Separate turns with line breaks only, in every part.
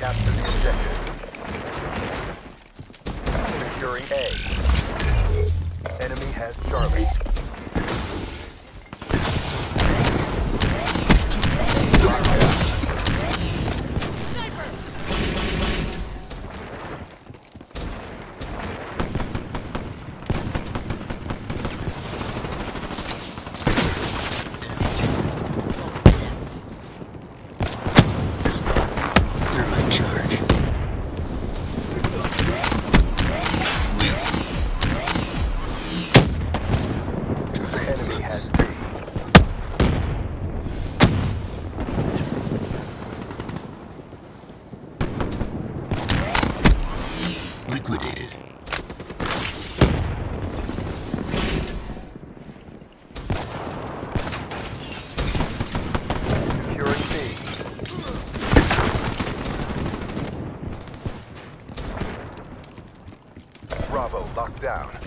Capture the objective. Securing A. Enemy has Charlie. Down.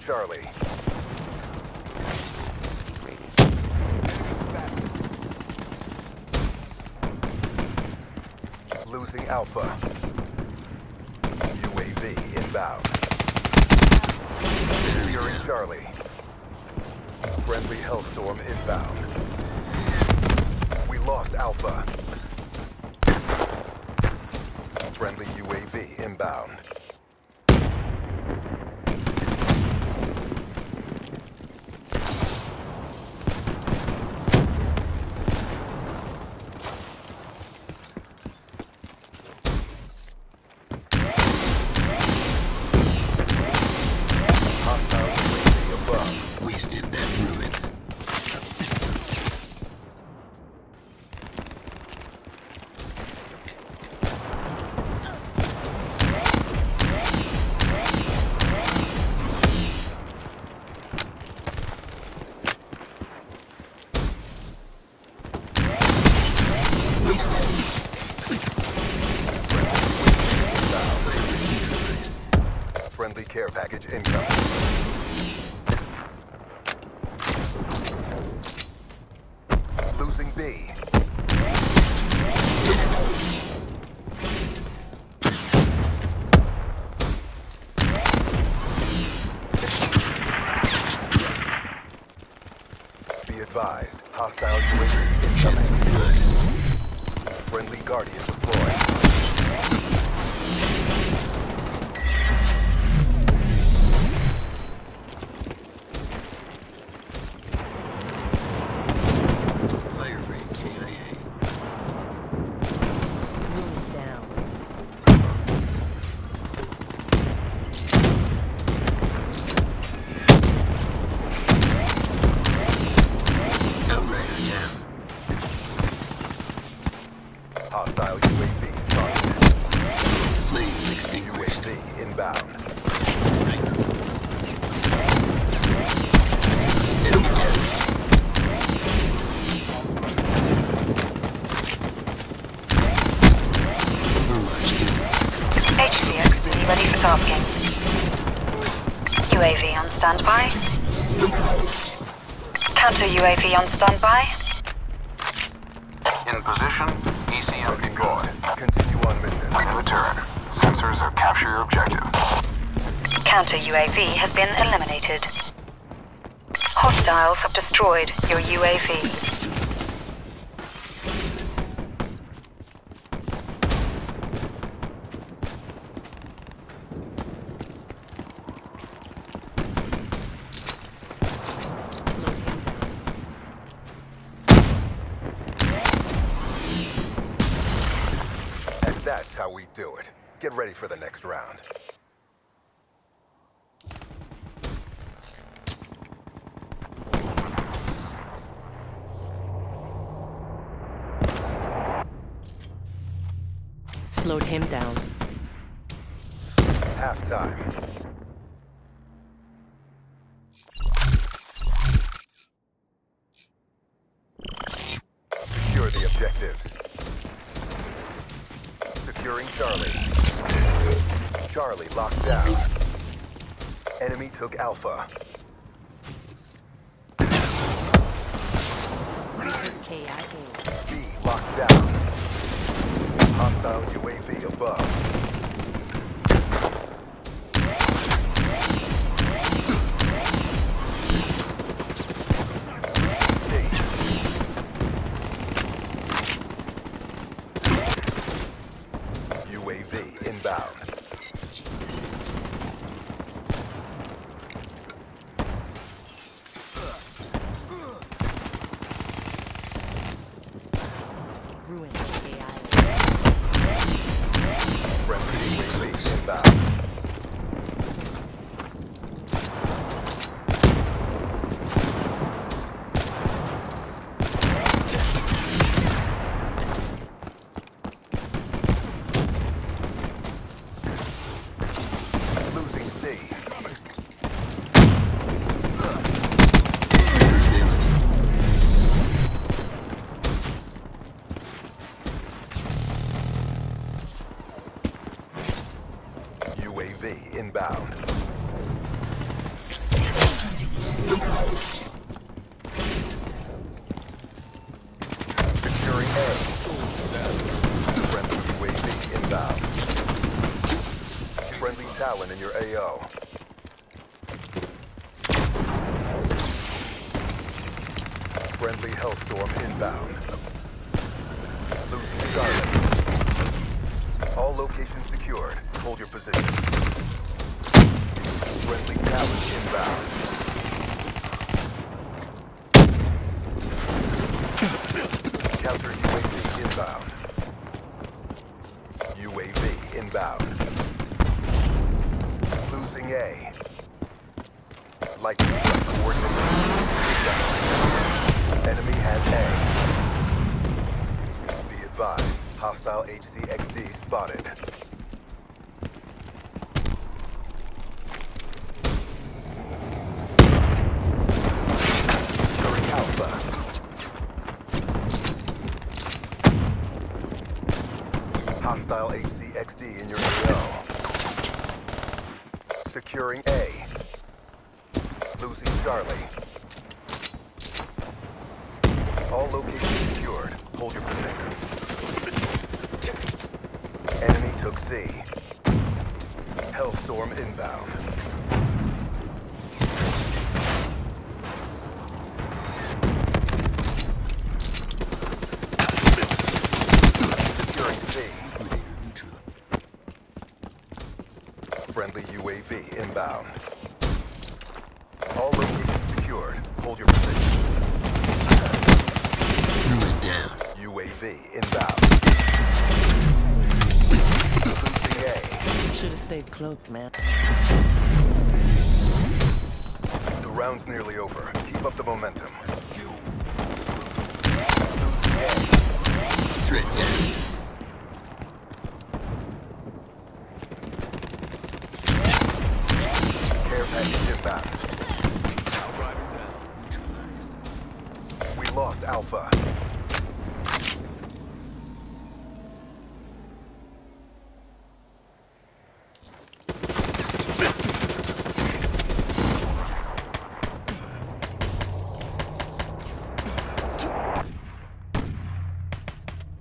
Securing Charlie. Losing Alpha. UAV inbound. Securing Charlie. Friendly Hellstorm inbound. We lost Alpha. Friendly UAV inbound.
Wasted that ruin.
Friendly care package incoming.
To be ready for tasking. UAV on standby. Counter UAV on standby.
In position, ECM deployed.
Continue on mission.
In return, sensors have captured your objective.
Counter UAV has been eliminated. Hostiles have destroyed your UAV.
we do it. Get ready for the next round.
Slowed him down.
Half time. Secure the objectives. Securing Charlie. Charlie locked down. Enemy took Alpha. B locked down. Hostile UAV above. Inbound. Securing A. Friendly UAV inbound. Friendly Talon in your AO. Friendly Hellstorm inbound. Losing Charlie. All locations secured. Hold your positions. Friendly Talon inbound. Counter UAV inbound. UAV inbound. Losing A. Lightning coordinates. Enemy has A. Be advised, hostile HCXD spotted. Securing Alpha. Hostile HCXD in your AO. Securing A. Losing Charlie. All locations secured. Hold your positions. Enemy took C. Hellstorm inbound. Securing C.
Liquidator neutral.
Friendly UAV inbound. All locations secured. Hold your position.
Ruin down.
UAV inbound. Losing A.
Should have stayed cloaked, man.
The round's nearly over. Keep up the momentum. Losing A.
Threat down.
Care inbound.
Neutralized.
We lost Alpha.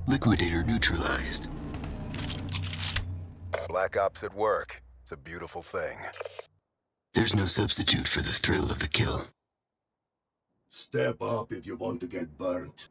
Liquidator neutralized.
Black Ops at work. It's a beautiful thing.
There's no substitute for the thrill of the kill.
Step up if you want to get burnt.